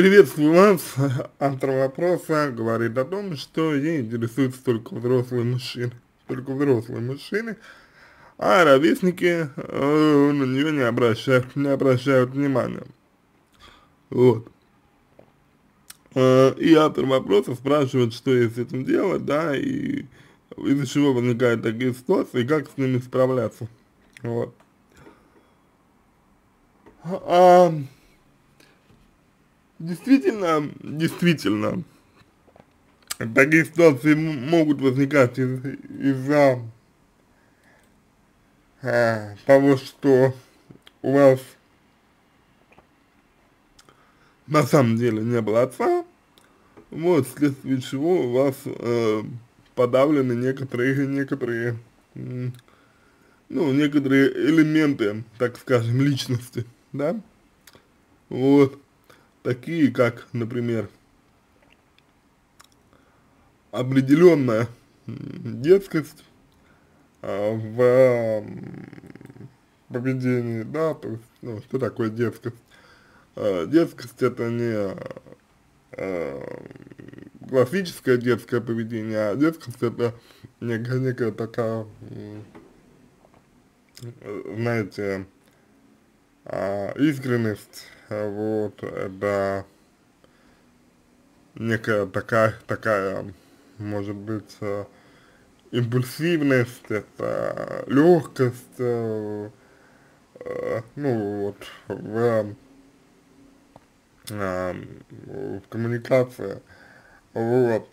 Приветствую вас. Автор вопроса говорит о том, что ей интересуются только взрослые мужчины. Только взрослые мужчины, а ровесники э, на нее не обращают, не обращают внимания. Вот. Э, и автор вопроса спрашивает, что ей с этим делать, да, и из-за чего возникают такие ситуации, и как с ними справляться. Вот. А, действительно, действительно, такие ситуации могут возникать из-за из а, того, что у вас на самом деле не было отца, вот, вследствие чего у вас э, подавлены некоторые, некоторые, ну, некоторые элементы, так скажем, личности, да, вот, такие как, например, определенная детскость а, в поведении, да, то есть, ну, что такое детскость? А, детскость это не а, классическое детское поведение, а детскость это некая, некая такая, знаете, искренность, вот, это некая такая, такая, может быть, э, импульсивность, это легкость, э, э, ну, вот, в, э, в коммуникации, вот,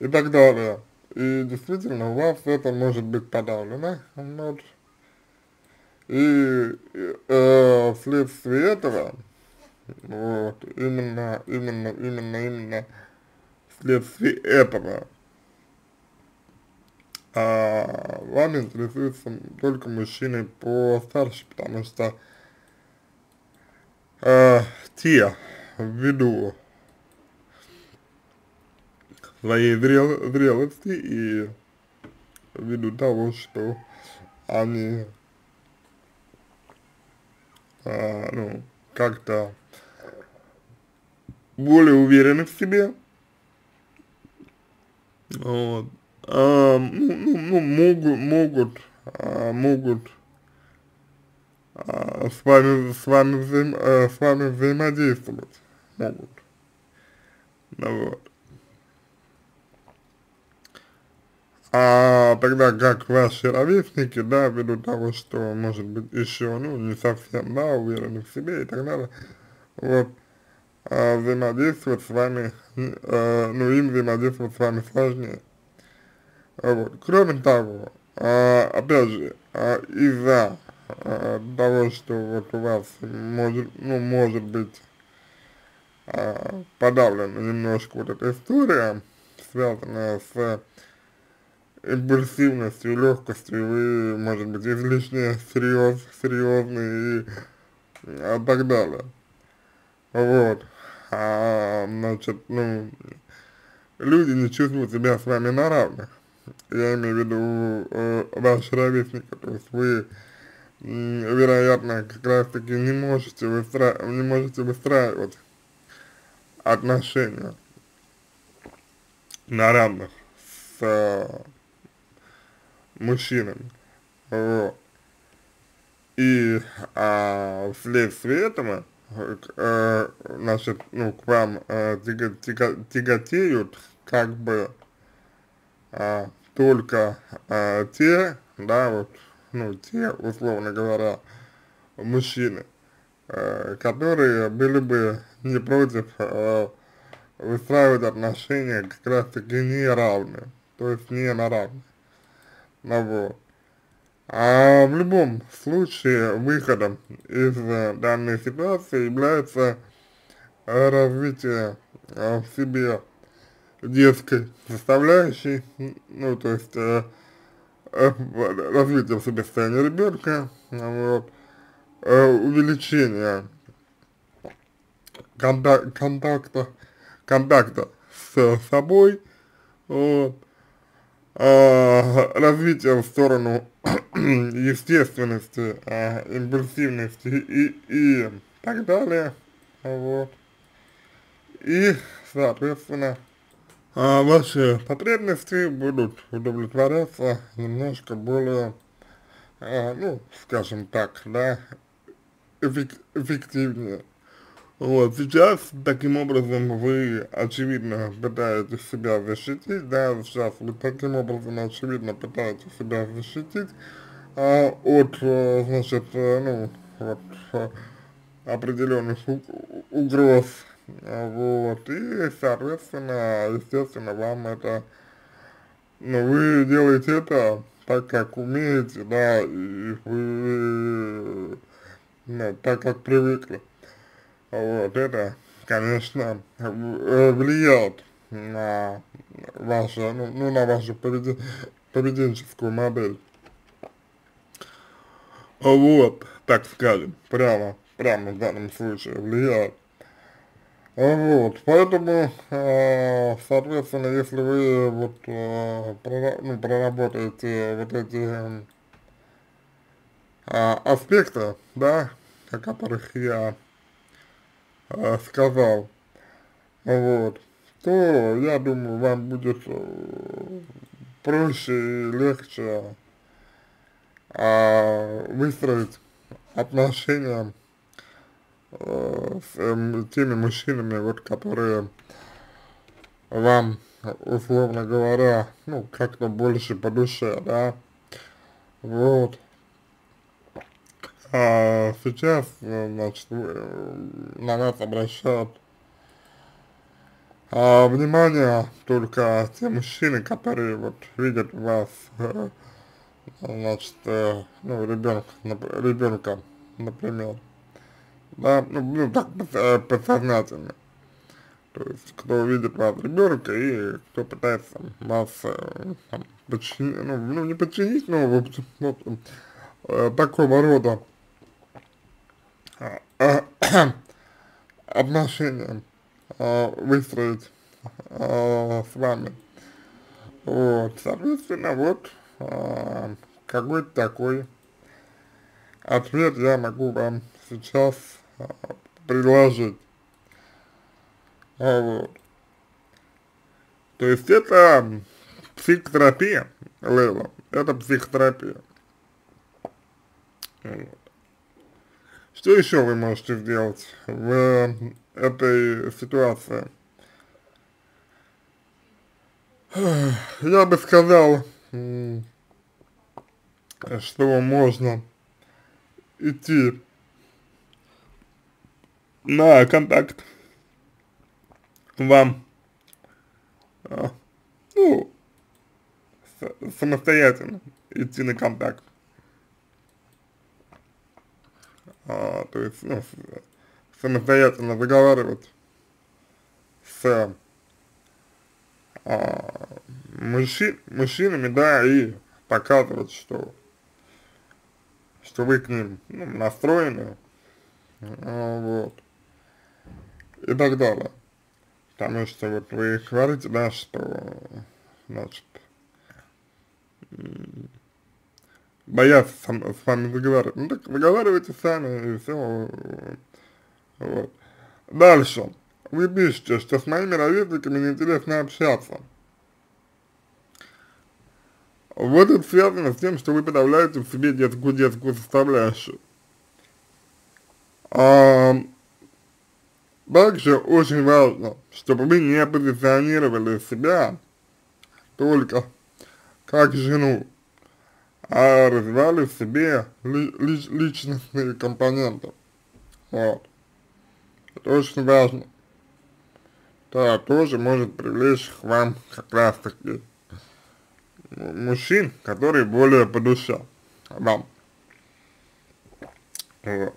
и так далее. И действительно, у вас это может быть подавлено, вот, и э, вследствие этого, вот, именно, именно, именно, именно вследствие этого. А, вами интересуются только мужчины постарше, потому что а, те, ввиду своей зрел, зрелости и ввиду того, что они а, ну, как-то более уверены в себе, вот, а, ну, ну, ну, могут, могут, а, могут а, с вами, с вами, взаим, а, с вами взаимодействовать, могут, ну, вот. А тогда как ваши ровесники, да, ввиду того, что, может быть, еще, ну, не совсем, да, уверены в себе и так далее, вот, а, взаимодействовать с вами, а, ну, им взаимодействовать с вами сложнее. Вот. Кроме того, а, опять же, а, из-за а, того, что вот у вас может, ну, может быть а, подавлена немножко вот эта история, связанная с импульсивностью, легкостью, вы, может быть, излишне серьез, серьезный и а, так далее. Вот. А, значит, ну, люди не чувствуют себя с вами на равных. Я имею в виду э, ваши ровесники, то есть вы, вероятно, как раз таки не можете выстраивать, не можете выстраивать отношения на равных с мужчинами. Вот. И а, вследствие этого, э, значит, ну, к вам э, тяга, тяга, тяготеют как бы а, только а, те, да, вот, ну, те, условно говоря, мужчины, э, которые были бы не против э, выстраивать отношения как раз таки не равные, то есть не на равных. Ну, вот. А в любом случае выходом из э, данной ситуации является э, развитие э, в себе детской составляющей, ну, то есть развитие в себе состояния ребенка, вот, увеличение контак контакта, контакта с собой, вот, э, развитие в сторону естественности, э, импульсивности и, и так далее, вот. и, соответственно, а, ваши потребности будут удовлетворяться немножко более, а, ну, скажем так, да, эффек эффективнее. Вот, сейчас, таким образом, вы, очевидно, пытаетесь себя защитить, да, сейчас вы таким образом, очевидно, пытаетесь себя защитить а, от, а, значит, а, ну, вот, а, определенных угроз, вот, и, соответственно, естественно, вам это, ну, вы делаете это так, как умеете, да, и вы, ну, так, как привыкли. Вот, это, конечно, влияет на вашу, ну, ну на вашу поведен поведенческую модель. Вот, так скажем, прямо, прямо в данном случае влияет. Вот, поэтому, э, соответственно, если вы вот э, прора ну, проработаете вот эти э, аспекты, да, о которых я э, сказал, вот, то, я думаю, вам будет э, проще и легче э, выстроить отношения э, с э, теми мужчинами, вот, которые вам, условно говоря, ну, как-то больше по душе, да, вот, а сейчас, э, значит, на нас обращают а, внимание только те мужчины, которые вот видят вас, э, значит, э, ну, ребенка, ребенка, например, да, ну, ну так, подсознательно. То есть, кто видит вас ребенка и кто пытается вас там, подчинить, ну, ну, не подчинить, но вот, вот, такого рода отношения выстроить с вами. Вот, соответственно, вот какой-то такой ответ я могу вам сейчас предложить. Вот. То есть это психотерапия, Лейла, это психотерапия. Вот. Что еще вы можете сделать в этой ситуации? Я бы сказал, что можно идти на контакт вам, а, ну, самостоятельно идти на контакт. а, то есть, ну, самостоятельно заговаривать с а, мужчин, мужчинами, да, и показывать, что, что вы к ним ну, настроены, а, вот, и так далее. Потому что вот вы говорите, да, что, значит, боятся сам, с вами заговаривать. Ну так выговаривайте сами и все. Вот. Дальше. Вы пишете, что с моими ровесниками неинтересно общаться. Вот это связано с тем, что вы подавляете в себе детскую детскую составляющую. А, также очень важно, чтобы вы не позиционировали себя только как жену а развивали в себе ли, ли, личностные компоненты. Вот. Это очень важно. Да, тоже может привлечь к вам как раз таки мужчин, которые более по душе вам. Вот.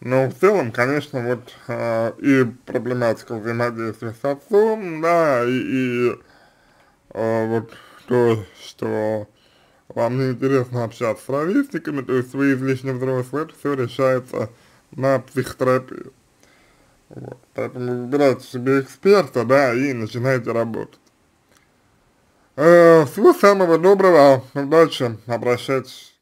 Но в целом, конечно, вот э, и проблематика взаимодействия с отцом, да, и, и э, вот то, что вам не интересно общаться с ровесниками, то есть вы излишне взрослые, это все решается на психотерапию. Вот. Поэтому выбирайте себе эксперта, да, и начинайте работать. Э, всего самого доброго, удачи, обращайтесь.